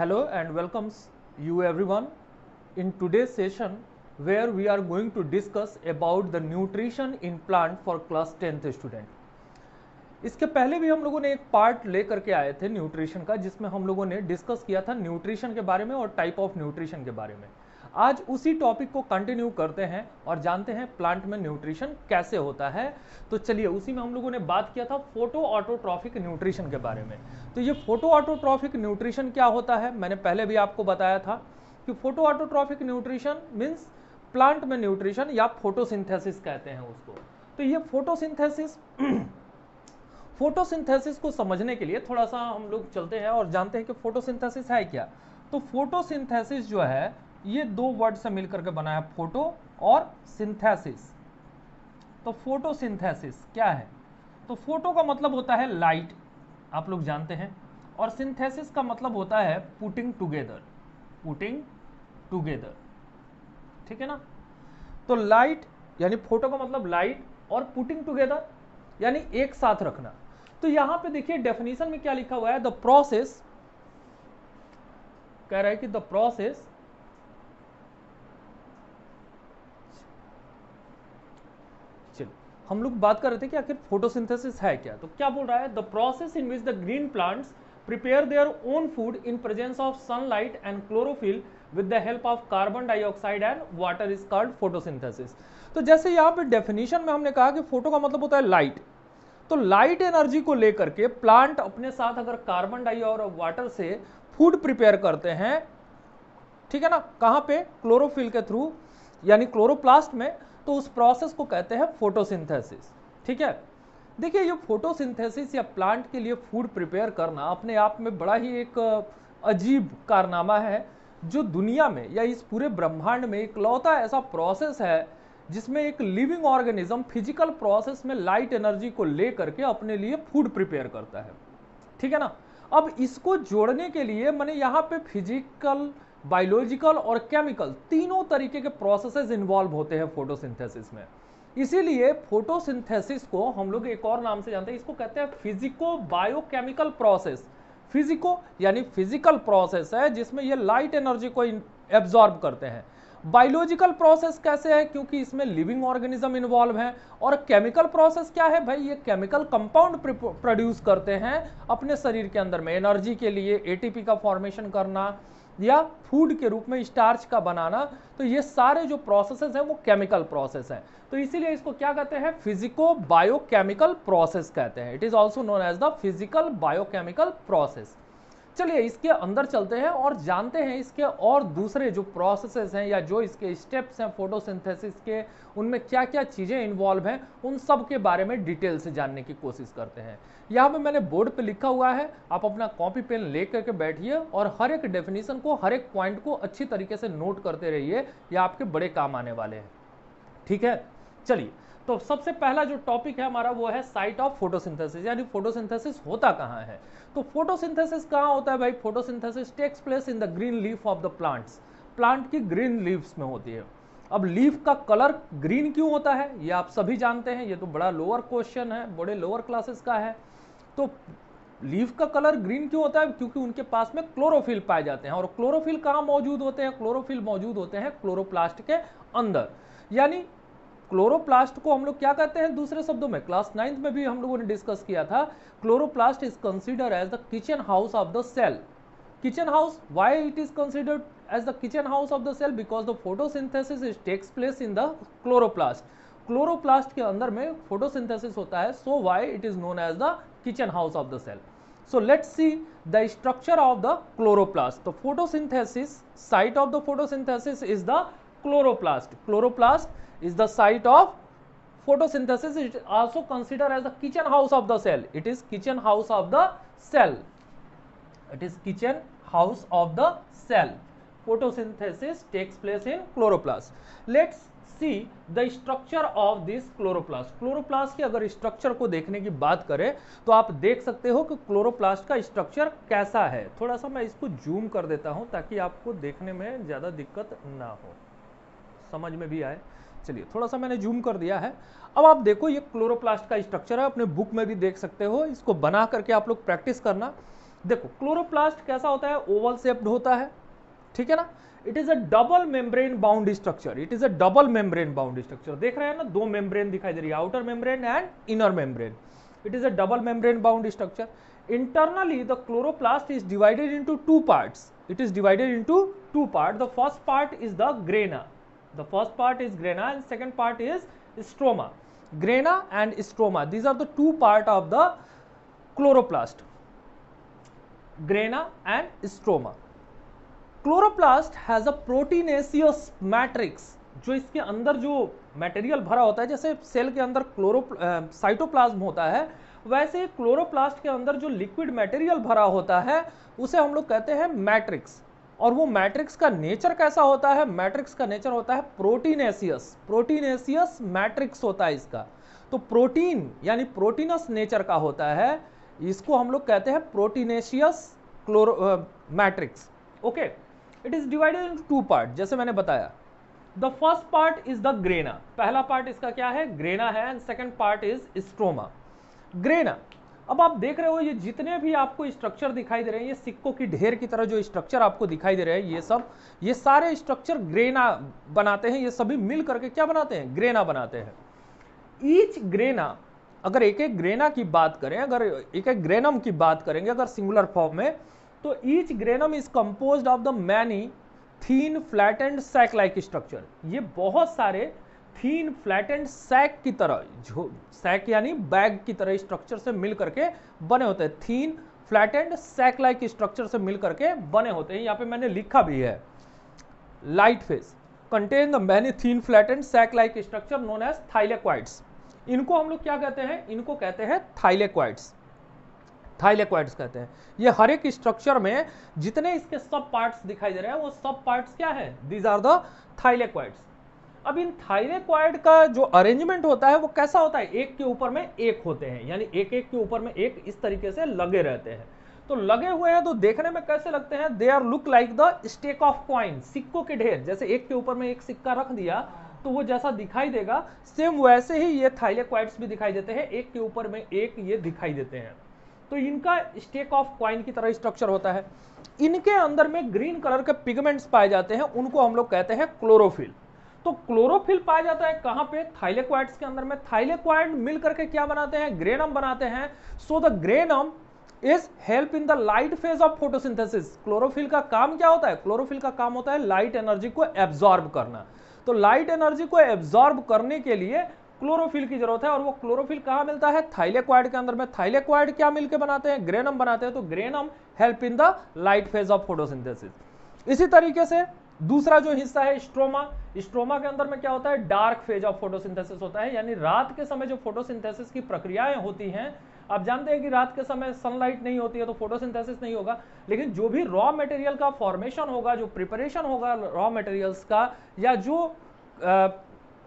Hello and welcomes you everyone in today's session where we are going to discuss about the nutrition in plant for class 10th student. इसके पहले भी हम लोगों ने एक part लेकर के आए थे न्यूट्रिशन का जिसमें हम लोगों ने डिस्कस किया था न्यूट्रिशन के बारे में और टाइप ऑफ़ न्यूट्रिशन के बारे में आज उसी टॉपिक को कंटिन्यू करते हैं और जानते हैं प्लांट में न्यूट्रिशन कैसे होता है। तो चलिए, उसी में हम लोगों ने बात किया था फ़ोटो ऑटोट्रॉफिक न्यूट्रिशन के बारे में। तो ये फ़ोटो ऑटोट्रॉफिक न्यूट्रिशन क्या होता है? मैंने पहले भी आपको बताया था कि photoautotrophic nutrition means plant में न्यूट्रिशन या फोटोसिंथेसिस कहते हैं उसको। तो ये फोटोसिंथेसिस फोटोसिंथेसिस को समझने के लिए थोड़ा सा हम लोग चलते हैं और जानते हैं कि फोटोसिंथेसिस है क्या। तो फोटोसिंथेसिस जो है ये दो वर्ड से मिलकर के बना है फ़ोटो और सिंथेसिस। तो फोटोसिंथेसिस क्या है? तो फ़ोटो का मतलब होता है लाइट, आप लोग जानते हैं। और सिंथेसिस का मतलब होता है पुटिंग टुगेदर पुटिंग टुगेदर। ठीक है ना? तो लाइट, यानी फ़ोटो का मतलब लाइट और पुटिंग टुगेदर, यानी एक साथ रखना। तो यहाँ पे देखिए डेफिनेशन में क्या लिखा हुआ है? द प्रोसेस, कह रहा है कि द प्रोसेस चलो हम लोग बात कर रहे थे कि आखिर फोटोसिंथेसिस है क्या? तो क्या बोल रहा है? The process in which the green plants prepare their own food in presence of sunlight and chlorophyll with the help of carbon dioxide and water is called photosynthesis. तो जैसे यहाँ पे डेफिनेशन में हमने कहा कि फ़ोटो का मतलब होता है लाइट तो लाइट एनर्जी को लेकर के प्लांट अपने साथ अगर कार्बन डाई और वाटर से फ़ूड प्रिपेयर करते हैं, ठीक है ना? कहाँ पे? क्लोरोफिल के थ्रू यानी क्लोरोप्लास्ट में तो उस प्रोसेस को कहते हैं फोटोसिंथेसिस ठीक है? देखिए, ये फोटोसिंथेसिस या प्लांट के लिए फ़ूड प्रिपेयर करना अपने आप में बड़ा ही एक अजीब कारनामा है, जो दुनिया में या इस पूरे ब्रह्मांड में एक लौता ऐसा प्रोसेस है, जिसमें एक लिविंग ऑर्गेनिज्म फ़िज़िकल प्रोसेस में लाइट एनर्जी को लेकर के अपने लिए फ़ूड प्रिपेयर करता है, ठीक है ना? अब इसको जोड़ने के लिए मैंने यहाँ पे फ़िज़िकल बायोलॉजिकल और केमिकल तीनों तरीके के प्रोसेसेस इन्वॉल्व होते हैं फोटोसिंथेसिस में। इसीलिए फोटोसिंथेसिस को हम लोग एक और नाम से जानते हैं, इसको कहते हैं फिजिको बायोकेमिकल प्रोसेस। फिजिको यानी फ़िज़िकल प्रोसेस है, जिसमें ये लाइट एनर्जी को एब्जॉर्ब करते हैं। बायोलॉजिकल प्रोसेस कैसे है? क्योंकि इसमें लिविंग ऑर्गेनिज्म इन्वॉल्व है। और केमिकल प्रोसेस क्या है भाई? ये केमिकल कंपाउंड प्रोड्यूस करते हैं अपने शरीर के अंदर में। एनर्जी के लिए एटीपी का फॉर्मेशन करना या फ़ूड के रूप में स्टार्च का बनाना तो ये सारे जो प्रोसेसेस हैं वो केमिकल प्रोसेस हैं। तो इसीलिए इसको क्या कहते हैं? फिजिको बायोकेमिकल प्रोसेस कहते हैं। It is also known as the physical biochemical process चलिए, इसके अंदर चलते हैं और जानते हैं इसके और दूसरे जो प्रोसेसेस हैं या जो इसके स्टेप्स हैं फोटोसिंथेसिस के, उनमें क्या क्या चीज़ें इन्वॉल्व हैं, उन सब के बारे में डिटेल से जानने की कोशिश करते हैं। यहाँ पे मैंने बोर्ड पे लिखा हुआ है, आप अपना कॉपी पेन ले करके बैठिए और हर एक डेफिनेशन को, हर एक पॉइंट को अच्छी तरीके से नोट करते रहिए, या आपके बड़े काम आने वाले हैं। ठीक है? चलिए तो सबसे पहला जो टॉपिक है हमारा वो है साइट ऑफ़ फोटोसिंथेसिस यानी फोटोसिंथेसिस होता कहाँ है? तो फोटोसिंथेसिस कहाँ होता है भाई? Photosynthesis takes place in the green leaf of the plants plant की ग्रीन लीव्स में होती है। अब लीफ का कलर ग्रीन क्यों होता है? ये आप सभी जानते हैं, ये तो बड़ा लोअर क्वेश्चन है, बड़े लोअर क्लासेस का है। तो लीफ का कलर ग्रीन क्यों होता है? क्योंकि उनके पास में क्लोरोफिल पाए जाते हैं। और क्लोरोफिल कहाँ मौजूद होते हैं? क्लोरोफिल मौजूद होते हैं क्लोरोप्लास्ट के अंदर। यानी क्लोरोप्लास्ट को हम लोग क्या कहते हैं दूसरे शब्दों में? क्लास नाइन्थ में भी हम लोगों ने डिस्कस किया था। Chloroplast is consider as the kitchen house of the cell kitchen house why it is considered as the kitchen house of the cell because the photosynthesis is takes place in the chloroplast chloroplast के अंदर में photosynthesis होता है so why it is known as the kitchen house of the cell so let's see the structure of the chloroplast. The photosynthesis, site of the photosynthesis is the chloroplast. Chloroplast is the site of photosynthesis it is also considered as the kitchen house of the cell it is kitchen house of the cell it is kitchen house of the cell photosynthesis takes place in chloroplast let's see the structure of this chloroplast chloroplast की अगर structure को देखने की बात करें तो आप देख सकते हो कि क्लोरोप्लास्ट का स्ट्रक्चर कैसा है थोड़ा सा मैं इसको जूम कर देता हूँ ताकि आपको देखने में ज़्यादा दिक्कत ना हो समझ में भी आए चलिए, थोड़ा सा मैंने जूम कर दिया है। अब आप देखो, ये क्लोरोप्लास्ट का स्ट्रक्चर है, अपने बुक में भी देख सकते हो। इसको बना करके आप लोग प्रैक्टिस करना। देखो क्लोरोप्लास्ट कैसा होता है? ओवल शेप्ड होता है। ठीक है ना? It is a double membrane bound structure it is a double membrane bound structure देख रहे हैं ना? दो मेम्ब्रेन दिखाई दे रही है। Outer membrane and inner membrane it is a double membrane bound structure. Internally, the chloroplast is divided into two parts. It is divided into two parts. The first part is the grana the first part is grana and second part is stroma. Grana and stroma, these are the two part of the chloroplast. Grana and stroma. Chloroplast has a proteinaceous matrix जो इसके अंदर जो material भरा होता है, जैसे cell के अंदर क्लोरो साइटोप्लाज्म होता है, वैसे क्लोरोप्लास्ट के अंदर जो लिक्विड मटेरियल भरा होता है, उसे हम लोग कहते हैं मैट्रिक्स और वो मैट्रिक्स का नेचर कैसा होता है? मैट्रिक्स का नेचर होता है प्रोटीनेसियस। प्रोटीनेसियस मैट्रिक्स होता है इसका। तो प्रोटीन, यानी प्रोटीनस नेचर का होता है, इसको हम लोग कहते हैं proteinaceous chloro matrix. Okay? It is divided in two part जैसे मैंने बताया। The first part is the grana पहला पार्ट इसका क्या है? ग्रेना है and second part is stroma grana अब आप देख रहे हो, ये जितने भी आपको स्ट्रक्चर दिखाई दे रहे हैं, ये सिक्कों की ढेर की तरह जो स्ट्रक्चर आपको दिखाई दे रहे हैं, ये सब, ये सारे स्ट्रक्चर ग्रेना बनाते हैं, ये सभी मिल करके क्या बनाते हैं? ग्रेना बनाते हैं। ईच ग्रेना, अगर एक एक ग्रेना की बात करें, अगर एक एक ग्रेनम की बात करेंगे, अगर सिंगुलर फॉर्म में तो each granum is compose of the many thin flat and sac like structure ये बहुत सारे थीन फ्लैट एंड सैक की तरह सैक यानी बैग की तरह स्ट्रक्चर से मिल करके बने होते हैं। Thin flat and sac like structure से मिल करके बने होते हैं। यहाँ पे मैंने लिखा भी है। Light phase contain the many thin flat and sac like structure known as thylakoids इनको हम लोग क्या कहते हैं? इनको कहते हैं थाइलेक्वाइड्स थाइलेक्वाइड्स कहते हैं। ये हर एक स्ट्रक्चर में जितने इसके सब पार्ट्स दिखाई दे रहे हैं, वो सब पार्ट्स क्या है? दीज आर द थाइलेक्वाइड्स अब इन थाइलेक्वाइड का जो अरेंजमेंट होता है वो कैसा होता है? एक के ऊपर में एक होते हैं, यानी एक एक के ऊपर में एक इस तरीके से लगे रहते हैं। तो लगे हुए हैं तो देखने में कैसे लगते हैं? They are look like the stack of coin सिक्कों के ढेर। जैसे एक के ऊपर में एक सिक्का रख दिया तो वो जैसा दिखाई देगा सेम वैसे ही ये थाइलेक्वाइड्स भी दिखाई देते हैं। एक के ऊपर में एक ये दिखाई देते हैं। तो इनका स्टेक ऑफ़ क्वाइन की तरह स्ट्रक्चर होता है। इनके अंदर में ग्रीन कलर के पिगमेंट्स पाए जाते हैं, उनको हम लोग कहते हैं क्लोरोफिल तो क्लोरोफिल पाया जाता है कहाँ पे? थाइलेक्वाइड्स के अंदर में। थाइलेक्वाइड मिल करके क्या बनाते हैं? ग्रेनम बनाते हैं। So the granum is help in the light phase of photosynthesis chlorophyll का काम क्या होता है? क्लोरोफिल का काम होता है लाइट एनर्जी को एब्जॉर्ब करना। तो लाइट एनर्जी को एब्जॉर्ब करने के लिए क्लोरोफिल की ज़रूरत है और वो क्लोरोफिल कहाँ मिलता है? थाइलेक्वाइड के अंदर में। थाइलेक्वाइड क्या मिलकर बनाते हैं? ग्रेनम बनाते हैं। तो granum help in the light phase of photosynthesis इसी तरीके से दूसरा जो हिस्सा है स्ट्रोमा स्ट्रोमा के अंदर में क्या होता है? डार्क फ़ेज़ ऑफ़ फोटोसिंथेसिस होता है, यानी रात के समय जो फोटोसिंथेसिस की प्रक्रियाएँ होती हैं, आप जानते हैं कि रात के समय सनलाइट नहीं होती है तो फोटोसिंथेसिस नहीं होगा, लेकिन जो भी रॉ मटेरियल का फॉर्मेशन होगा, जो प्रिपरेशन होगा रॉ मटेरियल्स का, या जो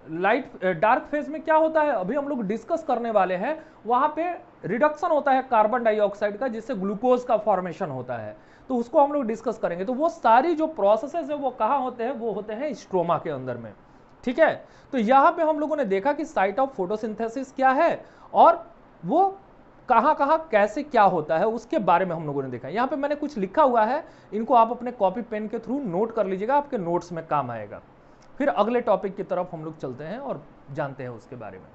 लाइट डार्क फ़ेज़ में क्या होता है, अभी हम लोग डिस्कस करने वाले हैं, वहाँ पे रिडक्शन होता है कार्बन डाइऑक्साइड का, जिससे ग्लूकोज का फॉर्मेशन होता है। तो उसको हम लोग डिस्कस करेंगे। तो वो सारी जो प्रोसेसेस है, वो कहाँ होते हैं? वो होते हैं स्ट्रोमा के अंदर में। ठीक है? तो यहाँ पे हम लोगों ने देखा कि साइट ऑफ़ फोटोसिंथेसिस क्या है और वो कहाँ कहाँ, कैसे क्या होता है, उसके बारे में हम लोगों ने देखा। यहाँ पे मैंने कुछ लिखा हुआ है। इनको आप अपने कॉपी पेन के थ्रू नोट कर लीजिएगा, आपके नोट्स में काम आएगा। फिर अगले टॉपिक की तरफ़ हम लोग चलते हैं और जानते हैं उसके बारे में।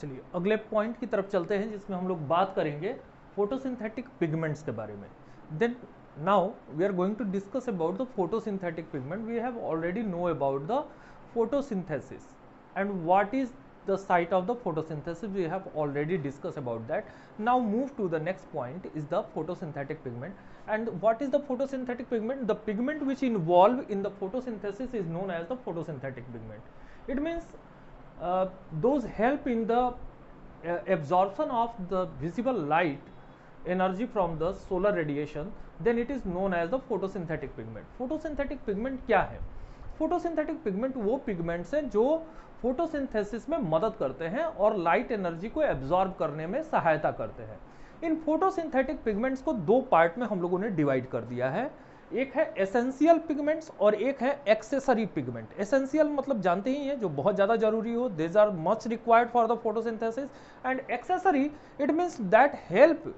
चलिए, अगले पॉइंट की तरफ़ चलते हैं जिसमें हम लोग बात करेंगे। फोटोसिंथेटिक पिगमेंट्स के बारे में then now we are going to discuss about the photosynthetic pigment we have already know about the photosynthesis and what is the site of the photosynthesis we have already discussed about that now move to the next point is the photosynthetic pigment and what is the photosynthetic pigment the pigment which involve in the photosynthesis is known as the photosynthetic pigment it means uh, those help in the uh, absorption of the visible light energy from the solar radiation, then it is known as the photosynthetic pigment. Photosynthetic pigment क्या है? Photosynthetic pigment वो pigments हैं जो photosynthesis में मदद करते हैं और लाइट एनर्जी को एब्जॉर्ब करने में सहायता करते हैं। इन फोटोसिंथेटिक पिगमेंट्स को दो पार्ट में हम लोगों ने डिवाइड कर दिया है। एक है एसेंशियल पिगमेंट्स और एक है एक्सेसरी पिगमेंट एसेंशियल मतलब जानते ही हैं, जो बहुत ज़्यादा ज़रूरी हो। These are much required for the photosynthesis and accessory it means that help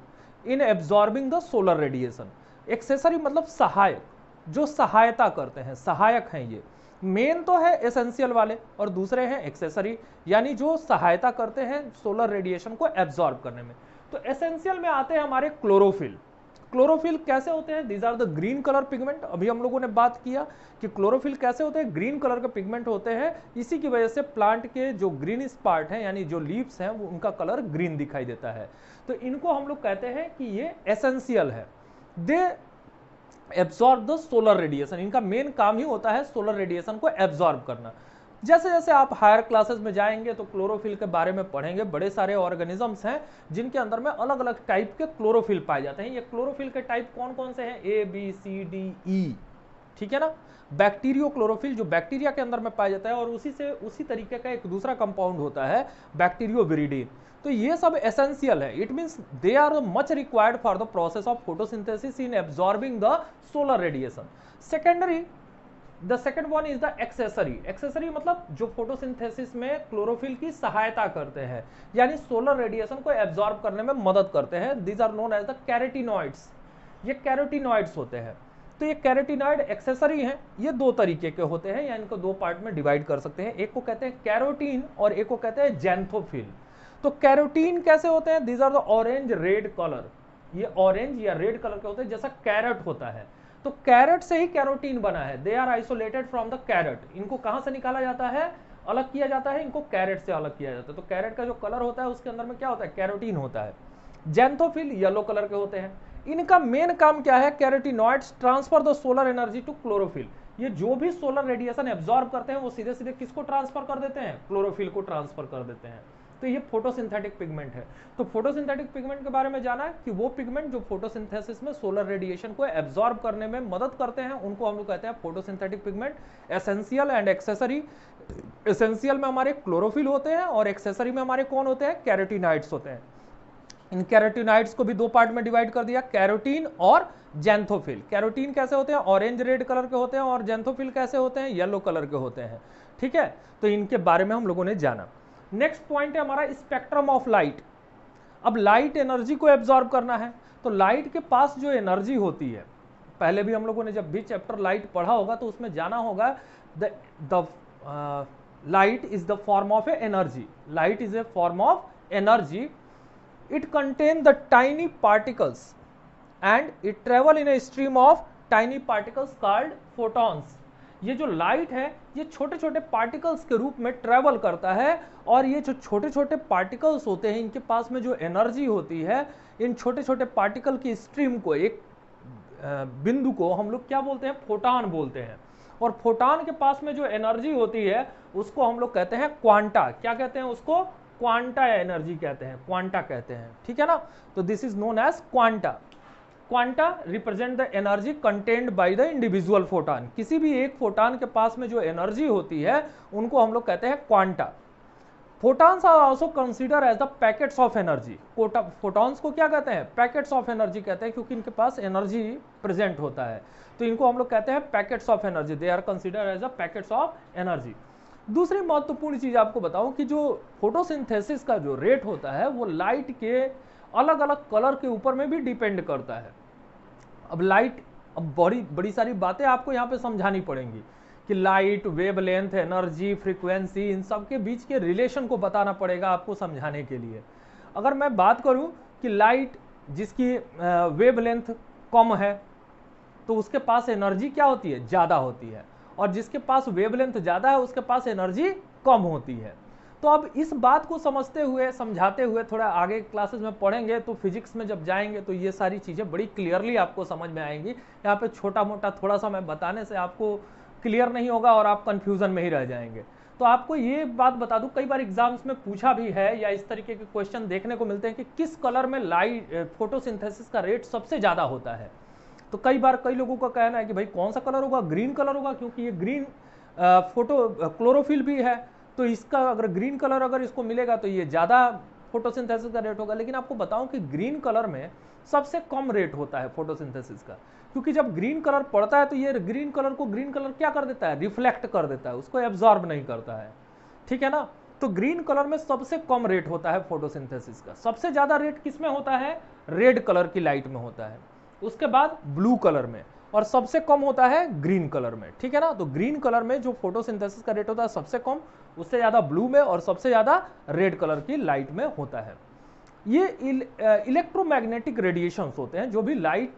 in absorbing the solar radiation accessory मतलब सहायक, जो सहायता करते हैं, सहायक हैं ये। मेन तो है एसेंशियल वाले और दूसरे हैं एक्सेसरी यानी जो सहायता करते हैं सोलर रेडिएशन को एब्जॉर्ब करने में। तो एसेंशियल में आते हैं हमारे क्लोरोफिल क्लोरोफिल कैसे होते हैं? These are the green colour pigment अभी हम लोगों ने बात किया कि क्लोरोफिल कैसे होते हैं? ग्रीन कलर के पिगमेंट होते हैं। इसी की वजह से प्लांट के जो ग्रीन पार्ट हैं, यानी जो लीव्स हैं, वो उनका कलर ग्रीन दिखाई देता है। तो इनको हम लोग कहते हैं कि ये एसेंशियल है। They absorb the solar radiation इनका मेन काम ही होता है सोलर रेडिएशन को एब्जॉर्ब करना। जैसे जैसे आप हायर क्लासेस में जाएँगे तो क्लोरोफिल के बारे में पढ़ेंगे, बड़े सारे ऑर्गेनिजम्स हैं जिनके अंदर में अलग अलग टाइप के क्लोरोफिल पाए जाते हैं। ये क्लोरोफिल के टाइप कौन कौन से हैं? A B C D E ठीक है ना? बैक्टीरियो क्लोरोफिल जो बैक्टीरिया के अंदर में पाया जाता है और उसी से, उसी तरीके का एक दूसरा कंपाउंड होता है बैक्टीरियो विरिडीन तो ये सब एसेंशियल है। It means they are much required for the process of photosynthesis in absorbing the solar radiation secondary the second one is the accessory accessory मतलब जो फोटोसिंथेसिस में क्लोरोफिल की सहायता करते हैं, यानी सोलर रेडिएशन को एब्जॉर्ब करने में मदद करते हैं। These are known as the carotenoids ये कैरोटिनॉइड्स होते हैं। तो ये कैरोटिनॉइड एक्सेसरी हैं, ये दो तरीके के होते हैं, या इनको दो पार्ट में डिवाइड कर सकते हैं। एक को कहते हैं कैरोटीन और एक को कहते हैं जेंथोफिल तो कैरोटीन कैसे होते हैं? These are the orange red colour ये ऑरेंज या रेड कलर के होते हैं, जैसा कैरेट होता है। तो कैरेट से ही कैरोटीन बना है। They are isolated from the carrot इनको कहाँ से निकाला जाता है? अलग किया जाता है, इनको कैरेट से अलग किया जाता है। तो कैरेट का जो कलर होता है, उसके अंदर में क्या होता है? कैरोटीन होता है। जेंथोफिल येलो कलर के होते हैं। इनका मेन काम क्या है? Carotenoids transfer the solar energy to chlorophyll ये जो भी सोलर रेडिएशन एब्जॉर्ब करते हैं, वो सीधे सीधे किसको ट्रांसफ़र कर देते हैं? क्लोरोफिल को ट्रांसफ़र कर देते हैं। तो ये फोटोसिंथेटिक पिगमेंट है। तो फोटोसिंथेटिक पिगमेंट के बारे में जाना है कि वो पिगमेंट जो फोटोसिंथेसिस में सोलर रेडिएशन को एब्जॉर्ब करने में मदद करते हैं, उनको हम लोग कहते हैं photosynthetic pigment essential and accessory essential में हमारे क्लोरोफिल होते हैं और एक्सेसरी में हमारे कौन होते हैं? कैरोटिनाइड्स होते हैं। इन कैरोटिनाइड्स को भी दो पार्ट में डिवाइड कर दिया, कैरोटीन और जेंथोफिल। कैरोटीन कैसे होते हैं? ऑरेंज, रेड कलर के होते हैं और जेंथोफिल कैसे होते हैं? येलो कलर के होते हैं। ठीक है? तो इनके बारे में हम लोगों ने जाना। नेक्स्ट पॉइंट है हमारा स्पेक्ट्रम ऑफ़ लाइट। अब लाइट एनर्जी को एब्जॉर्ब करना है। तो लाइट के पास जो एनर्जी होती है, पहले भी हम लोगों ने जब भी चैप्टर लाइट पढ़ा होगा तो उसमें जाना होगा, the the light is the form of a energy. Light is a form of energy. It contain the tiny particles and it travel in a stream of tiny particles called photons ये जो light है, ये छोटे छोटे particles के रूप में travel करता है और ये जो छोटे छोटे पार्टिकल्स होते हैं, इनके पास में जो एनर्जी होती है, इन छोटे छोटे पार्टिकल की स्ट्रीम को, एक बिंदु को हम लोग क्या बोलते हैं? फोटान बोलते हैं। और फोटान के पास में जो एनर्जी होती है, उसको हम लोग कहते हैं क्वांटा क्या कहते हैं उसको? क्वांटा एनर्जी कहते हैं, क्वांटा कहते हैं, ठीक है ना? तो this is known as quanta quanta represent the energy content by the individual photon किसी भी एक फोटान के पास में जो एनर्जी होती है, उनको हम लोग कहते हैं quanta photons are also consider as the packets of energy photons को क्या कहते हैं? पैकेट्स ऑफ़ एनर्जी कहते हैं, क्योंकि इनके पास एनर्जी प्रेजेंट होता है। तो इनको हम लोग कहते हैं packets of energy they are consider as the packets of energy दूसरी महत्वपूर्ण चीज़ आपको बताऊँ कि जो फोटोसिंथेसिस का जो रेट होता है, वो लाइट के अलग अलग कलर के ऊपर में भी डिपेंड करता है। अब लाइट अब बड़ी बड़ी सारी बातें आपको यहाँ पे समझानी पड़ेंगी कि light wavelength energy frequency इन सब के बीच के रिलेशन को बताना पड़ेगा आपको समझाने के लिए। अगर मैं बात करूँ कि लाइट जिसकी वेव लेंथ कम है तो उसके पास एनर्जी क्या होती है? ज़्यादा होती है। और जिसके पास वेव लेंथ ज़्यादा है, उसके पास एनर्जी कम होती है। तो अब इस बात को समझते हुए, समझाते हुए थोड़ा आगे क्लासेस में पढ़ेंगे तो फिजिक्स में जब जाएँगे तो ये सारी चीज़ें बड़ी क्लियरली आपको समझ में आएँगी। यहाँ पे छोटा मोटा थोड़ा सा मैं बताने से आपको क्लियर नहीं होगा और आप कंफ्यूजन में ही रह जाएँगे। तो आपको ये बात बता दूँ, कई बार एग्ज़ाम्स में पूछा भी है या इस तरीके के क्वेश्चन देखने को मिलते हैं कि किस कलर में लाइट फोटोसिंथेसिस का रेट सबसे ज़्यादा होता है। तो कई बार कई लोगों का कहना है कि भाई कौन सा कलर होगा? ग्रीन कलर होगा, क्योंकि ये ग्रीन फ़ोटो क्लोरोफिल भी है तो इसका अगर ग्रीन कलर अगर इसको मिलेगा तो ये ज़्यादा फोटोसिंथेसिस का रेट होगा। लेकिन आपको बताऊँ कि ग्रीन कलर में सबसे कम रेट होता है फोटोसिंथेसिस का, क्योंकि जब ग्रीन कलर पड़ता है तो ये ग्रीन कलर को ग्रीन कलर क्या कर देता है? रिफ्लेक्ट कर देता है, उसको एब्जॉर्ब नहीं करता है। ठीक है ना? तो ग्रीन कलर में सबसे कम रेट होता है फोटोसिंथेसिस का। सबसे ज़्यादा रेट किसमें होता है? रेड कलर की लाइट में होता है। उसके बाद ब्लू कलर में। और सबसे कम होता है ग्रीन कलर में, ठीक है ना? तो ग्रीन कलर में जो फोटोसिंथेसिस का रेट होता है सबसे कम, उससे ज़्यादा ब्लू में और सबसे ज़्यादा रेड कलर की लाइट में होता है। ये इलेक्ट्रोमैग्नेटिक रेडिएशंस होते हैं, जो भी लाइट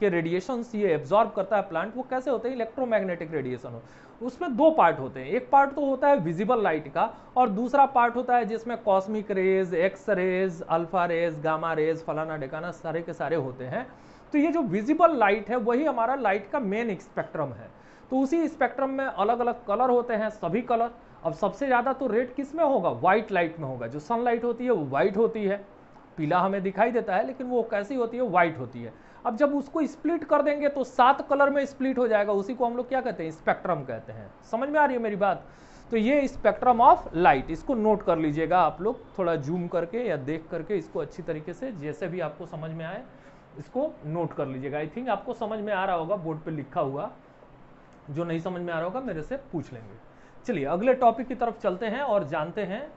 के रेडिएशंस ये एब्जॉर्ब करता है प्लांट वो कैसे होते हैं? इलेक्ट्रोमैग्नेटिक रेडिएशन उसमें दो पार्ट होते हैं। एक पार्ट तो होता है विजिबल लाइट का और दूसरा पार्ट होता है जिसमें cosmic rays X rays alpha rays gamma rays फलाना डेकाना सारे के सारे होते हैं। तो ये जो विजिबल लाइट है, वही हमारा लाइट का मेन स्पेक्ट्रम है। तो उसी स्पेक्ट्रम में अलग अलग कलर होते हैं, सभी कलर अब सबसे ज़्यादा तो रेड किसमें होगा? व्हाइट लाइट में होगा। जो सनलाइट होती है, वो व्हाइट होती है। पीला हमें दिखाई देता है, लेकिन वो कैसी होती है? व्हाइट होती है। अब जब उसको स्प्लिट कर देंगे तो सात कलर में स्प्लिट हो जाएगा। उसी को हम लोग क्या कहते हैं? स्पेक्ट्रम कहते हैं। समझ में आ रही है मेरी बात? तो ये स्पेक्ट्रम ऑफ़ लाइट इसको नोट कर लीजिएगा आप लोग। थोड़ा जूम करके या देख करके इसको अच्छी तरीके से, जैसे भी आपको समझ में आए। इसको नोट कर लीजिएगा। आई थिंक आपको समझ में आ रहा होगा, बोर्ड पे लिखा हुआ। जो नहीं समझ में आ रहा होगा, मेरे से पूछ लेंगे। चलिए, अगले टॉपिक की तरफ़ चलते हैं और जानते हैं।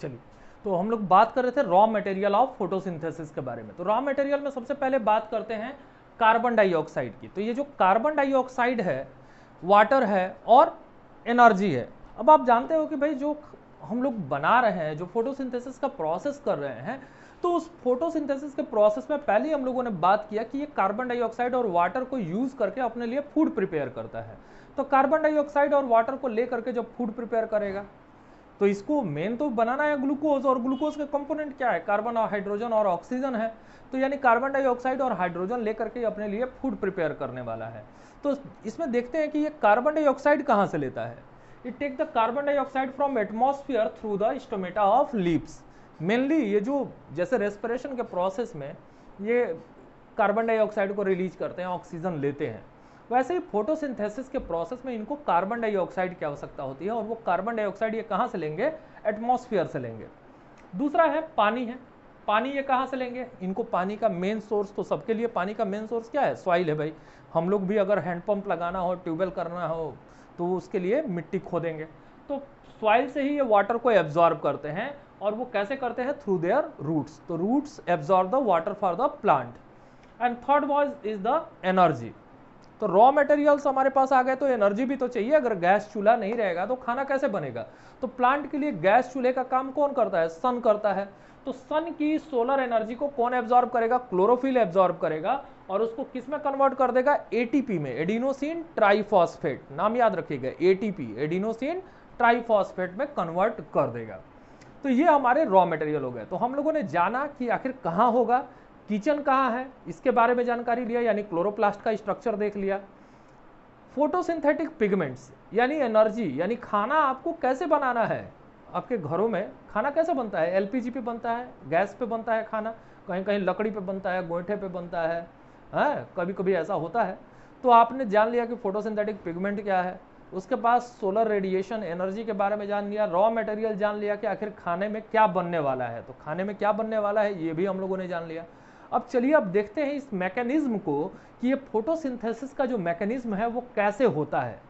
चलिए तो हम लोग बात कर रहे थे रॉ मटेरियल ऑफ़ फोटोसिंथेसिस के बारे में। तो रॉ मटेरियल में सबसे पहले बात करते हैं कार्बन डाइऑक्साइड की। तो ये जो कार्बन डाइऑक्साइड है वाटर है और एनर्जी है। अब आप जानते हो कि भाई जो हम लोग बना रहे हैं, जो फोटोसिंथेसिस का प्रोसेस कर रहे हैं तो उस फोटोसिंथेसिस के प्रोसेस में पहले ही हम लोगों ने बात किया कि ये कार्बन डाइऑक्साइड और वाटर को यूज़ करके अपने लिए फ़ूड प्रिपेयर करता है। तो कार्बन डाइऑक्साइड और वाटर को लेकर के जब फ़ूड प्रिपेयर करेगा तो इसको मेन तो बनाना है ग्लूकोज और ग्लूकोज के कंपोनेंट क्या है? कार्बन और हाइड्रोजन और ऑक्सीजन है। तो यानी कार्बन डाइऑक्साइड और हाइड्रोजन लेकर के अपने लिए फ़ूड प्रिपेयर करने वाला है। तो इसमें देखते हैं कि ये कार्बन डाइऑक्साइड कहाँ से लेता है। It take the carbon dioxide from atmosphere through the stomata of leaves mainly ये जो जैसे रेस्पिरेशन के प्रोसेस में ये कार्बन डाइऑक्साइड को रिलीज़ करते हैं ऑक्सीजन लेते हैं। वैसे ही फोटोसिंथेसिस के प्रोसेस में इनको कार्बन डाइऑक्साइड की आवश्यकता होती है और वो कार्बन डाइऑक्साइड ये कहाँ से लेंगे? एटमॉस्फेयर से लेंगे। दूसरा है पानी है। पानी ये कहाँ से लेंगे? इनको पानी का मेन सोर्स तो सबके लिए पानी का मेन सोर्स क्या है? सॉइल है भाई। हम लोग भी अगर हैंडपम्प लगाना हो ट्यूबवेल करना हो तो उसके लिए मिट्टी खोदेंगे। तो सॉइल से ही ये वाटर को एब्जॉर्ब करते हैं। और वो कैसे करते हैं? थ्रू देयर रूट्स तो roots absorb the water for the plant and third was is the energy तो रॉ मटेरियल्स हमारे पास आ गए तो एनर्जी भी तो चाहिए। अगर गैस चूल्हा नहीं रहेगा तो खाना कैसे बनेगा? तो प्लांट के लिए गैस चूल्हे का काम कौन करता है? सन करता है। तो सन की सोलर एनर्जी को कौन एब्जॉर्ब करेगा? क्लोरोफिल एब्जॉर्ब करेगा और उसको किसमें कन्वर्ट कर देगा? एटीपी में। एडिनोसिन ट्राइफॉस्फेट नाम याद रखिएगा। एटीपी एडिनोसिन ट्राइफॉस्फेट में कन्वर्ट कर देगा। तो ये हमारे रॉ मटेरियल हो गए। तो हम लोगों ने जाना कि आखिर कहाँ होगा, किचन कहाँ है, इसके बारे में जानकारी लिया, यानी क्लोरोप्लास्ट का स्ट्रक्चर देख लिया। फोटोसिंथेटिक पिगमेंट्स यानी एनर्जी यानी खाना आपको कैसे बनाना है? आपके घरों में खाना कैसे बनता है? एलपीजी पे बनता है, गैस पे बनता है खाना कहीं कहीं लकड़ी पे बनता है गोईठे पे बनता है, हैं कभी कभी ऐसा होता है। तो आपने जान लिया कि फोटोसिंथेटिक पिगमेंट क्या है। उसके पास सोलर रेडिएशन एनर्जी के बारे में जान लिया रॉ मटेरियल जान लिया कि आखिर खाने में क्या बनने वाला है। तो खाने में क्या बनने वाला है, ये भी हम लोगों ने जान लिया। अब चलिए, अब देखते हैं इस मैकेनिज्म को कि ये फोटोसिंथेसिस का जो मैकेनिज्म है, वो कैसे होता है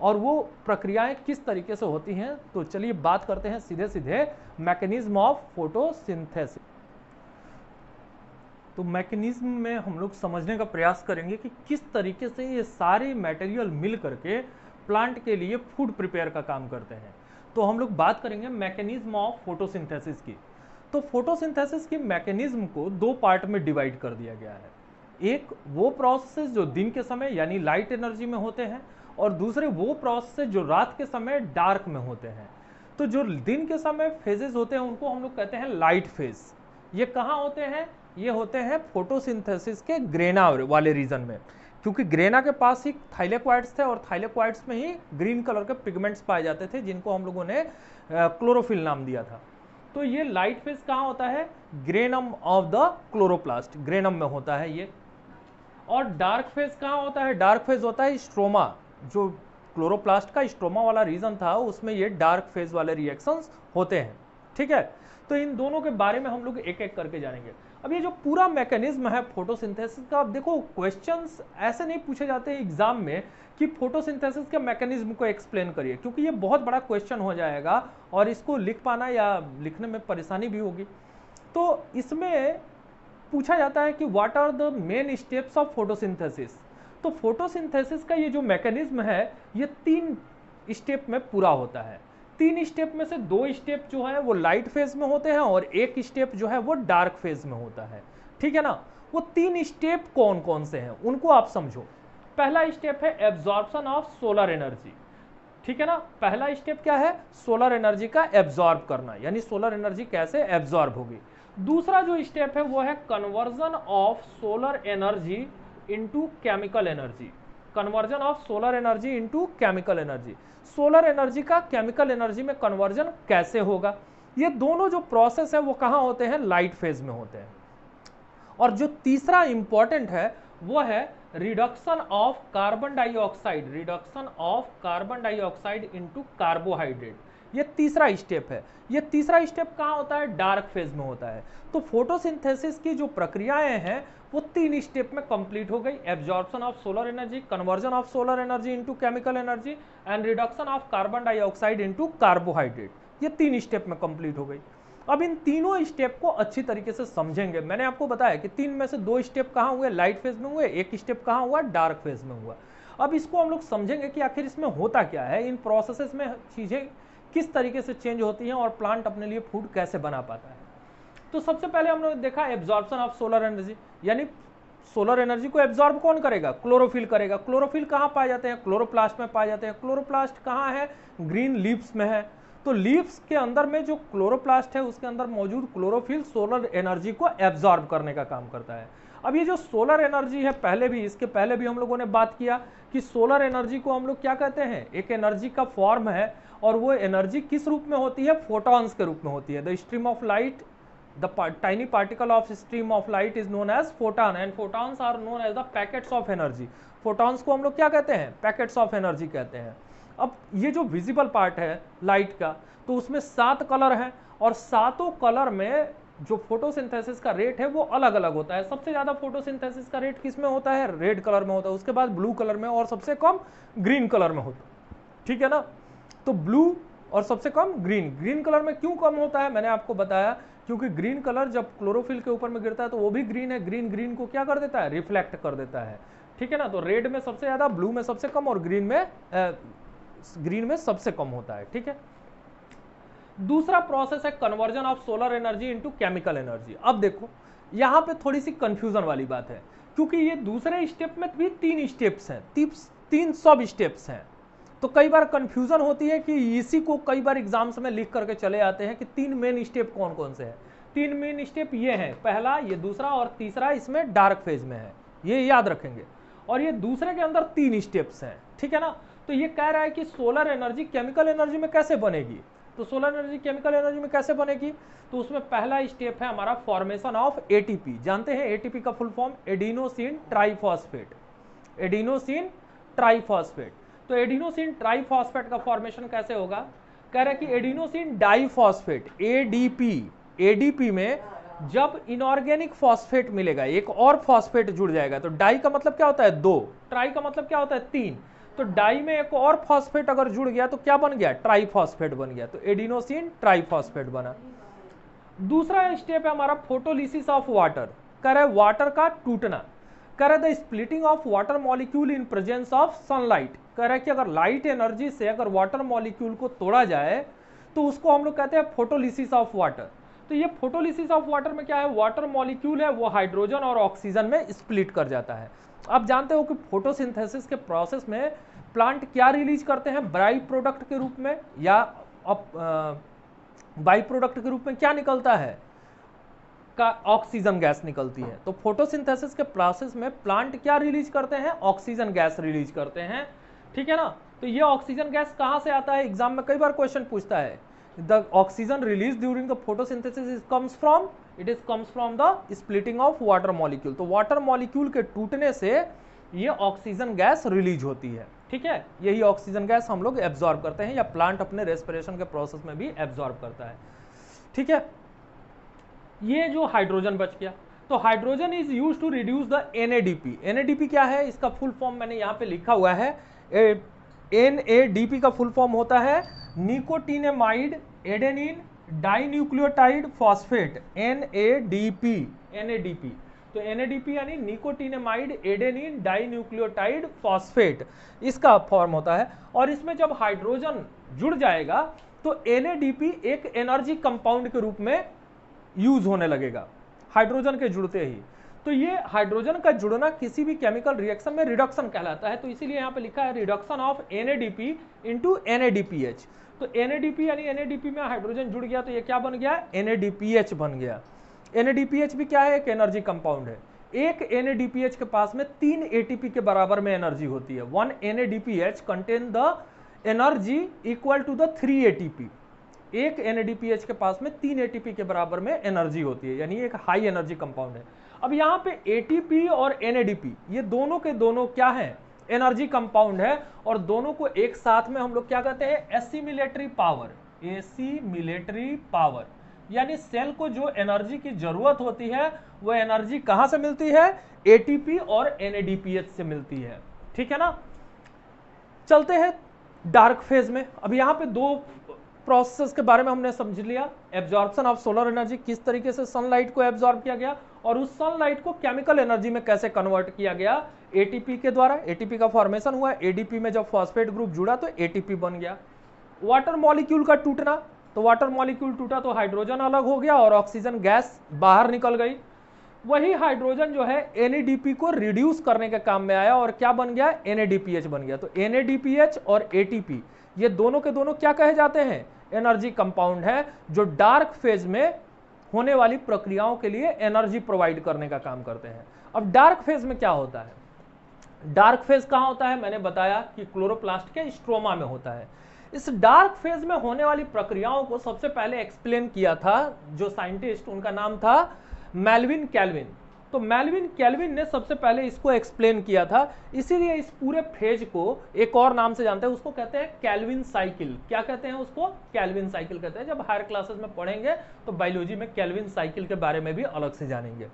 और वो प्रक्रियाएँ किस तरीके से होती हैं। तो चलिए, बात करते हैं सीधे सीधे मैकेनिज्म ऑफ़ फोटोसिंथेसिस तो मैकेनिज्म में हम लोग समझने का प्रयास करेंगे कि किस तरीके से ये सारे मटेरियल मिल करके प्लांट के लिए फ़ूड प्रिपेयर का काम करते हैं। तो हम लोग बात करेंगे मैकेनिज्म ऑफ़ फोटोसिंथेसिस की। तो फोटोसिंथेसिस की मैकेनिज्म को दो पार्ट में डिवाइड कर दिया गया है। एक, वो प्रोसेस जो दिन के समय, यानी लाइट एनर्जी में होते हैं, और दूसरे, वो प्रोसेस जो रात के समय डार्क में होते हैं। तो जो दिन के समय फेजेस होते हैं, उनको हम लोग कहते हैं लाइट फ़ेज़ ये कहाँ होते हैं? ये होते हैं फोटोसिंथेसिस के ग्रेना वाले रीजन में। क्योंकि ग्रेना के पास ही थाइलेक्वाइड्स थे और थाइलेक्वाइड्स में ही ग्रीन कलर के पिगमेंट्स पाए जाते थे, जिनको हम लोगों ने क्लोरोफिल नाम दिया था। तो ये लाइट फ़ेज़ कहाँ होता है? Granum of the chloroplast granum में होता है ये। और डार्क फ़ेज़ कहाँ होता है? डार्क फ़ेज़ होता है स्ट्रोमा जो क्लोरोप्लास्ट का स्ट्रोमा वाला रीजन था, उसमें ये डार्क फ़ेज़ वाले रिएक्शंस होते हैं। ठीक है? तो इन दोनों के बारे में हम लोग एक एक करके जानेंगे। अब ये जो पूरा मैकेनिज्म है फोटोसिंथेसिस का आप देखो क्वेश्चंस ऐसे नहीं पूछे जाते एग्ज़ाम में कि फोटोसिंथेसिस के मैकेनिज्म को एक्सप्लेन करिए, क्योंकि ये बहुत बड़ा क्वेश्चन हो जाएगा और इसको लिख पाना या लिखने में परेशानी भी होगी। तो इसमें पूछा जाता है कि what are the main steps of photosynthesis तो फोटोसिंथेसिस का ये जो मैकेनिज्म है, ये तीन स्टेप में पूरा होता है। तीन स्टेप में से दो स्टेप जो है, वो लाइट फ़ेज़ में होते हैं और एक स्टेप जो है, वो डार्क फ़ेज़ में होता है। ठीक है ना? वो तीन स्टेप कौन कौन से हैं? उनको आप समझो। पहला स्टेप है एब्जॉर्प्शन ऑफ़ सोलर एनर्जी ठीक है ना? पहला स्टेप क्या है? सोलर एनर्जी का एब्जॉर्ब करना। यानी सोलर एनर्जी कैसे एब्जॉर्ब होगी? दूसरा जो स्टेप है, वो है conversion of solar energy into chemical energy conversion of solar energy into chemical energy solar energy का केमिकल एनर्जी में कन्वर्जन कैसे होगा? ये दोनों जो प्रोसेस है, वो कहाँ होते हैं? लाइट फ़ेज़ में होते हैं। और जो तीसरा इंपॉर्टेंट है, वो है reduction of carbon dioxide reduction of carbon dioxide into carbohydrate ये तीसरा स्टेप है। ये तीसरा स्टेप कहाँ होता है? डार्क फ़ेज़ में होता है। तो फोटोसिंथेसिस की जो प्रक्रियाएँ हैं, वो तीन स्टेप में कंप्लीट हो गई। Absorption of solar energy conversion of solar energy into chemical energy and reduction of carbon dioxide into carbohydrate ये तीन स्टेप में कंप्लीट हो गई। अब इन तीनों स्टेप को अच्छी तरीके से समझेंगे। मैंने आपको बताया कि तीन में से दो स्टेप कहाँ हुए? लाइट फ़ेज़ में हुए। एक स्टेप कहाँ हुआ? डार्क फ़ेज़ में हुआ। अब इसको हम लोग समझेंगे कि आखिर इसमें होता क्या है। इन प्रोसेसेस में चीज़ें किस तरीके से चेंज होती हैं और प्लांट अपने लिए फ़ूड कैसे बना पाता है। तो सबसे पहले हम लोग देखा एब्जॉर्प्शन ऑफ़ सोलर एनर्जी यानी सोलर एनर्जी को एब्जॉर्ब कौन करेगा? क्लोरोफिल करेगा। क्लोरोफिल कहाँ पाए जाते हैं? क्लोरोप्लास्ट में पाए जाते हैं। क्लोरोप्लास्ट कहाँ है? ग्रीन लीव्स में है। तो लीव्स के अंदर में जो क्लोरोप्लास्ट है, उसके अंदर मौजूद क्लोरोफिल सोलर एनर्जी को एब्जॉर्ब करने का काम करता है। अब ये जो सोलर एनर्जी है, पहले भी, इसके पहले भी हम लोगों ने बात किया कि सोलर एनर्जी को हम लोग क्या कहते हैं? एक एनर्जी का फॉर्म है और वो एनर्जी किस रूप में होती है? फोटॉन्स के रूप में होती है। The stream of light the tiny particle of stream of light is known as photon and photons are known as the packets of energy. Photons को हम लोग क्या कहते हैं? Packets of energy कहते हैं। अब ये जो विजिबल पार्ट है लाइट का तो उसमें सात कलर हैं और सातों कलर में जो फोटोसिंथेसिस का रेट है, वो अलग अलग होता है। सबसे ज़्यादा फोटोसिंथेसिस का रेट किसमें होता है? रेड कलर में होता है। उसके बाद ब्लू कलर में और सबसे कम ग्रीन कलर में होता है। ठीक है ना? तो ब्लू और सबसे कम ग्रीन ग्रीन कलर में क्यों कम होता है? मैंने आपको बताया, क्योंकि ग्रीन कलर जब क्लोरोफिल के ऊपर में गिरता है तो वो भी ग्रीन है। ग्रीन ग्रीन को क्या कर देता है? रिफ्लेक्ट कर देता है। ठीक है ना? तो रेड में सबसे ज़्यादा ब्लू में सबसे कम और ग्रीन में ग्रीन में सबसे कम होता है। ठीक है? दूसरा प्रोसेस है conversion of solar energy into chemical energy अब देखो, यहाँ पे थोड़ी सी कंफ्यूजन वाली बात है, क्योंकि ये दूसरे स्टेप में भी तीन स्टेप्स हैं। तीन सब स्टेप्स हैं। तो कई बार कंफ्यूजन होती है कि इसी को कई बार एग्ज़ाम्स में लिख करके चले आते हैं कि तीन मेन स्टेप कौन कौन से हैं? तीन मेन स्टेप ये हैं, पहला, ये दूसरा और तीसरा इसमें डार्क फ़ेज़ में है। ये याद रखेंगे। और ये दूसरे के अंदर तीन स्टेप्स हैं, ठीक है ना? तो ये कह रहा है कि सोलर एनर्जी केमिकल एनर्जी में कैसे बनेगी? तो सोलर एनर्जी केमिकल एनर्जी में कैसे बनेगी? तो उसमें पहला स्टेप है हमारा फॉर्मेशन ऑफ़ एटीपी जानते हैं एटीपी का full form adenosine triphosphate adenosine triphosphate तो एडिनोसिन ट्राइफॉस्फेट का फॉर्मेशन कैसे होगा? कह रहे कि एडिनोसिन डाइफॉस्फेट एडीपी एडीपी में जब इनऑर्गेनिक फॉस्फेट मिलेगा, एक और फॉस्फेट जुड़ जाएगा तो डाई का मतलब क्या होता है? दो। ट्राई का मतलब क्या होता है? तीन। तो डाई में एक और फॉस्फेट अगर जुड़ गया तो क्या बन गया? ट्राइफॉस्फेट बन गया। तो एडिनोसिन ट्राइफॉस्फेट बना। दूसरा स्टेप है हमारा फोटोलिसिस ऑफ़ वाटर कह रहे वाटर का टूटना। कह the splitting of water molecule in presence of sunlight. कह रहा है कि अगर लाइट एनर्जी से अगर वाटर मॉलिक्यूल को तोड़ा जाए तो उसको हम लोग कहते हैं फोटोलिसिस ऑफ़ वाटर। तो ये फोटोलिसिस ऑफ़ वाटर में क्या है? वाटर मॉलिक्यूल है, वो हाइड्रोजन और ऑक्सीजन में स्प्लिट कर जाता है। आप जानते हो कि फोटोसिंथेसिस के प्रोसेस में प्लांट क्या रिलीज़ करते हैं? बाई प्रोडक्ट के रूप में या बाई प्रोडक्ट के रूप में क्या निकलता है? का ऑक्सीजन गैस निकलती है। तो फोटोसिंथेसिस के प्रोसेस में प्लांट क्या रिलीज़ करते हैं? ऑक्सीजन गैस रिलीज़ करते हैं। ठीक है ना? तो ये ऑक्सीजन गैस कहाँ से आता है? एग्ज़ाम में कई बार क्वेश्चन पूछता है। The oxygen release during the photosynthesis is comes from it is comes from the splitting of water molecule तो वाटर मॉलिक्यूल के टूटने से ये ऑक्सीजन गैस रिलीज़ होती है। ठीक है? यही ऑक्सीजन गैस हम लोग एब्जॉर्ब करते हैं या प्लांट अपने रेस्पिरेशन के प्रोसेस में भी एब्जॉर्ब करता है। ठीक है? ये जो हाइड्रोजन बच गया। तो hydrogen is use to reduce the NADP NADP क्या है? इसका फुल फॉर्म मैंने यहाँ पे लिखा हुआ है। एन का फुल फॉर्म होता है nicotinamide adenine dinucleotide phosphate N A D P N A D P तो एनएडीपी यानी निकोटिनेमाइड एडेनिन डाइन्यूक्लियोटाइड फॉस्फेट इसका फॉर्म होता है। और इसमें जब हाइड्रोजन जुड़ जाएगा तो एनएडीपी एक एनर्जी कंपाउंड के रूप में यूज़ होने लगेगा, हाइड्रोजन के जुड़ते ही। तो ये हाइड्रोजन का जुड़ना किसी भी केमिकल रिएक्शन में रिडक्शन कहलाता है तो इसीलिए यहाँ पे लिखा है reduction of NADP into NADPH तो एनएडीपी यानी एनएडीपी में हाइड्रोजन जुड़ गया तो ये क्या बन गया? एनएडीपीएच बन गया। एनएडीपीएच भी क्या है? एक एनर्जी कंपाउंड है। एक एनएडीपीएच के पास में तीन एटीपी के बराबर में एनर्जी होती है। One NADPH contain the energy equal to the three ATP एक एनएडीपीएच के पास में तीन एटीपी के बराबर में एनर्जी होती है, यानी एक हाई एनर्जी कंपाउंड है। अब यहाँ पे एटीपी और एनएडीपी ये दोनों के दोनों क्या है? एनर्जी कंपाउंड है, और दोनों को एक साथ में हम लोग क्या कहते हैं? एसिमिलेटरी पावर एसिमिलेटरी पावर यानी सेल को जो एनर्जी की ज़रूरत होती है, वो एनर्जी कहाँ से मिलती है? एटीपी और एनएडीपीएच से मिलती है। ठीक है ना? चलते हैं डार्क फ़ेज़ में। अब यहाँ पे दो प्रोसेस के बारे में हमने समझ लिया। एब्जॉर्प्शन ऑफ़ सोलर एनर्जी किस तरीके से सनलाइट को एब्जॉर्ब किया गया और उस सनलाइट को केमिकल एनर्जी में कैसे कन्वर्ट किया गया? एटीपी के द्वारा। एटीपी का फॉर्मेशन हुआ। एडीपी में जब फॉस्फेट ग्रुप जुड़ा तो एटीपी बन गया। वाटर मॉलिक्यूल का टूटना। तो वाटर मॉलिक्यूल टूटा तो हाइड्रोजन अलग हो गया और ऑक्सीजन गैस बाहर निकल गई। वही हाइड्रोजन जो है एनएडीपी को रिड्यूस करने के काम में आया और क्या बन गया? एनएडीपीएच बन गया। तो एनएडीपीएच और एटीपी ये दोनों के दोनों क्या कहे जाते हैं? एनर्जी कंपाउंड है, जो डार्क फ़ेज़ में होने वाली प्रक्रियाओं के लिए एनर्जी प्रोवाइड करने का काम करते हैं। अब डार्क फ़ेज़ में क्या होता है? डार्क फ़ेज़ कहाँ होता है? मैंने बताया कि क्लोरोप्लास्ट के स्ट्रोमा में होता है। इस डार्क फ़ेज़ में होने वाली प्रक्रियाओं को सबसे पहले एक्सप्लेन किया था जो साइंटिस्ट, उनका नाम था मेलविन कैलविन। तो मेलविन कैलविन ने सबसे पहले इसको एक्सप्लेन किया था। इसीलिए इस पूरे फ़ेज़ को एक और नाम से जानते हैं, उसको कहते हैं कैलविन साइकिल क्या कहते हैं उसको? कैलविन साइकिल कहते हैं। जब हायर क्लासेस में पढ़ेंगे तो बायोलॉजी में कैलविन साइकिल के बारे में भी अलग से जानेंगे।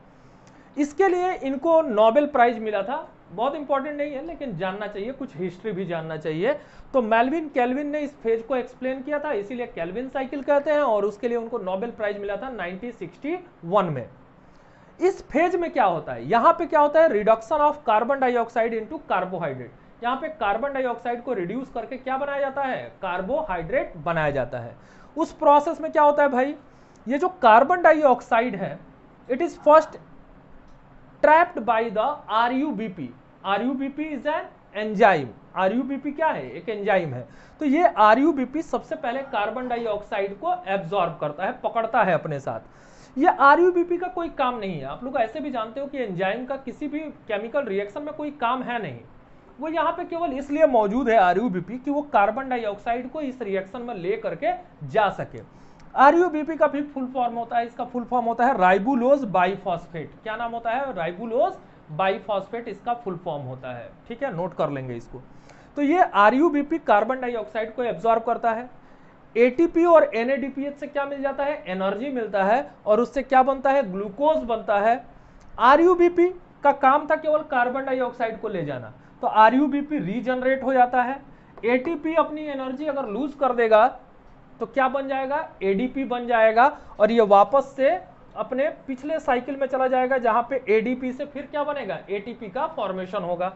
इसके लिए इनको नोबेल प्राइज मिला था। बहुत इंपॉर्टेंट नहीं है, लेकिन जानना चाहिए, कुछ हिस्ट्री भी जानना चाहिए। तो मेलविन कैलविन ने इस फ़ेज़ को एक्सप्लेन किया था, इसीलिए कैलविन साइकिल कहते हैं, और उसके लिए उनको नोबेल प्राइज मिला था 1961 में। इस फ़ेज़ में क्या होता है? यहाँ पे क्या होता है? Reduction of carbon dioxide into carbohydrate यहाँ पे कार्बन डाइऑक्साइड को रिड्यूस करके क्या बनाया जाता है? कार्बोहाइड्रेट बनाया जाता है। उस प्रोसेस में क्या होता है भाई? ये जो कार्बन डाइऑक्साइड है it is first trapped by the RUBP RUBP is an enzyme RUBP क्या है? एक एंजाइम है। तो ये आरयूबीपी सबसे पहले कार्बन डाइऑक्साइड को एब्जॉर्ब करता है, पकड़ता है अपने साथ। ये आरयूबीपी का कोई काम नहीं है। आप लोग ऐसे भी जानते हो कि एंजाइम का किसी भी केमिकल रिएक्शन में कोई काम है नहीं। वो यहाँ पे केवल इसलिए मौजूद है आरयूबीपी कि वो कार्बन डाइऑक्साइड को इस रिएक्शन में ले करके जा सके। आरयूबीपी का भी फुल फॉर्म होता है, इसका फुल फॉर्म होता है राइबुलोज बाइफॉस्फेट क्या नाम होता है? राइबुलोज बाइफॉस्फेट इसका फुल फॉर्म होता है। ठीक है? नोट कर लेंगे इसको। तो ये आरयूबीपी कार्बन डाइऑक्साइड को एब्जॉर्ब करता है। एटीपी और एनएडीपीएच से क्या मिल जाता है? एनर्जी मिलता है और उससे क्या बनता है? ग्लूकोज बनता है। आरयूबीपी का काम था केवल कार्बन डाइऑक्साइड को ले जाना। तो आरयूबीपी रीजनरेट हो जाता है। एटीपी अपनी एनर्जी अगर लूज कर देगा तो क्या बन जाएगा? एडीपी बन जाएगा और ये वापस से अपने पिछले साइकिल में चला जाएगा, जहाँ पे एडीपी से फिर क्या बनेगा? एटीपी का फॉर्मेशन होगा।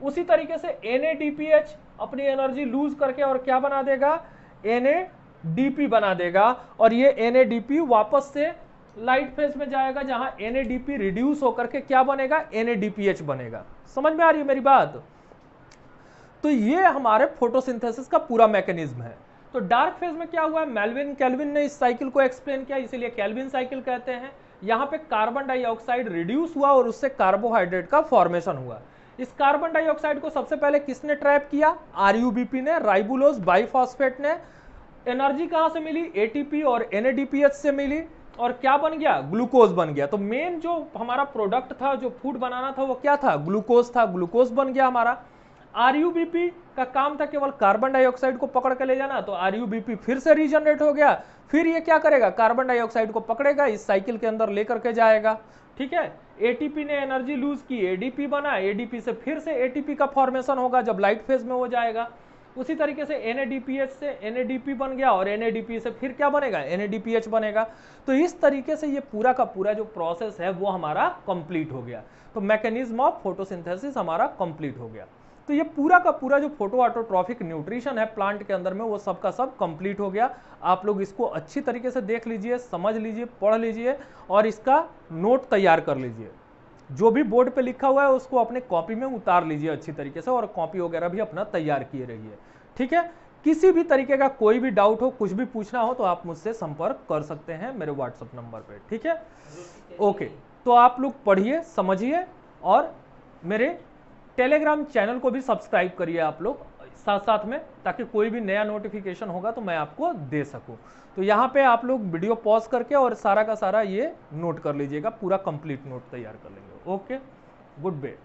उसी तरीके से एनएडीपीएच अपनी एनर्जी लूज करके और क्या बना देगा? एनएडीपी बना देगा और ये एनएडीपी वापस से लाइट फ़ेज़ में जाएगा, जहाँ एनएडीपी रिड्यूस होकर के क्या बनेगा? एनएडीपीएच बनेगा। समझ में आ रही है मेरी बात? तो ये हमारे फोटोसिंथेसिस का पूरा मैकेनिज्म है। तो डार्क फ़ेज़ में क्या हुआ मेलविन कैलविन ने इस साइकिल को एक्सप्लेन किया, इसीलिए कैलविन साइकिल कहते हैं। यहाँ पे कार्बन डाइऑक्साइड रिड्यूस हुआ और उससे कार्बोहाइड्रेट का फॉर्मेशन हुआ। इस कार्बन डाइऑक्साइड को सबसे पहले किसने ट्रैप किया? आरयूबीपी ने राइबुलोज बाइफॉस्फेट ने। एनर्जी कहाँ से मिली? एटीपी और एनएडीपीएच से मिली। और क्या बन गया? ग्लूकोज बन गया। तो मेन जो हमारा प्रोडक्ट था, जो फ़ूड बनाना था, वो क्या था? ग्लूकोज था। ग्लूकोज बन गया हमारा। आर का काम था केवल कार्बन डाइऑक्साइड को पकड़ के ले जाना। तो आर फिर से रीजनरेट हो गया। फिर ये क्या करेगा? कार्बन डाइऑक्साइड को पकड़ेगा। इस साइकिल के अंदर लेकर के जाएगा। ठीक है? एटीपी ने एनर्जी लूज की एडीपी बना एडीपी से फिर से एटीपी का फॉर्मेशन होगा जब लाइट फ़ेज़ में हो जाएगा। उसी तरीके से एनएडीपीएच से एन बन गया और एनएडीपी से फिर क्या बनेगा? एन बनेगा। तो इस तरीके से ये पूरा का पूरा जो प्रोसेस है, वो हमारा कंप्लीट हो गया। तो मैकेनिज्म ऑफ़ फोटोसिंथेसिस हमारा कंप्लीट हो गया। तो ये पूरा का पूरा जो फ़ोटो ऑटोट्रॉफिक न्यूट्रिशन है प्लांट के अंदर में, वो सब का सब कंप्लीट हो गया। आप लोग इसको अच्छी तरीके से देख लीजिए, समझ लीजिए, पढ़ लीजिए और इसका नोट तैयार कर लीजिए। जो भी बोर्ड पे लिखा हुआ है, उसको अपने कॉपी में उतार लीजिए अच्छी तरीके से और कॉपी वगैरह भी अपना तैयार किए रहिए। ठीक है? किसी भी तरीके का कोई भी डाउट हो, कुछ भी पूछना हो तो आप मुझसे संपर्क कर सकते हैं मेरे व्हाट्सअप नंबर पे। ठीक है? ओके। तो आप लोग पढ़िए, समझिए और मेरे टेलीग्राम चैनल को भी सब्सक्राइब करिए आप लोग साथ साथ में, ताकि कोई भी नया नोटिफिकेशन होगा तो मैं आपको दे सकूँ। तो यहाँ पे आप लोग वीडियो पॉज करके और सारा का सारा ये नोट कर लीजिएगा, पूरा कंप्लीट नोट तैयार कर लेंगे। ओके गुड बे